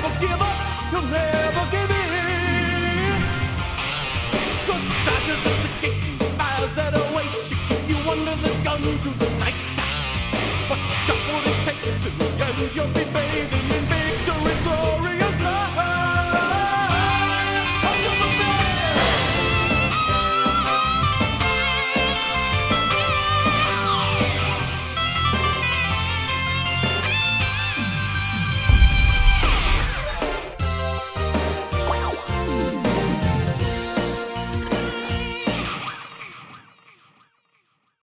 You'll never give in. Cause tigers at the gate and fires that await you keep you under the gun through the night. But you got what it takes and you'll be bathing.